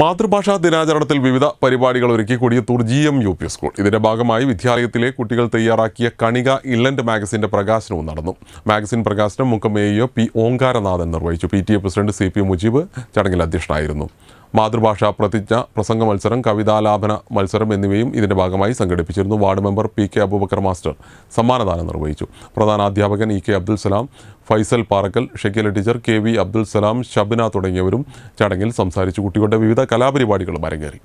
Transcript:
മാതൃഭാഷാ ദിനാചരണത്തിൽ വിവിധ പരിപാടികൾ ഒരുക്കി Kodiyathur G M U P school. ഇതിന്റെ ഭാഗമായി വിദ്യാലയത്തിലെ കുട്ടികൾ തയ്യാറാക്കിയ കണിക ഇല്ലന്റ് മാഗസിന്റെ പ്രകാശനവും നടന്നു. മാഗസിൻ പ്രകാശനം മുഖം എ പി ഓങ്കാരനാഥൻ നിർവഹിച്ചു. P T A president C P Mujeeb ചടങ്ങിൽ അധ്യക്ഷനായിരുന്നു. മാതൃഭാഷാ പ്രതിജ്ഞ പ്രസംഗ മത്സരം കവിതാലാപന മത്സരം എന്നിവയും ഇതിന്റെ ഭാഗമായി സംഘടിപ്പിച്ചിരുന്നു. Ward member P K Abubacker master സമ്മാനദാനം നിർവഹിച്ചു. പ്രധാന അധ്യാപകൻ E K Abdul Salam Faisal Parakkal Shakeela teacher K V Abdul Salam Shabina തുടങ്ങിയവരും ചടങ്ങിൽ സംസാരിച്ചു. കുട്ടികളുടെ വിവിധ കലാപരിപാടികളും അരങ്ങേറി.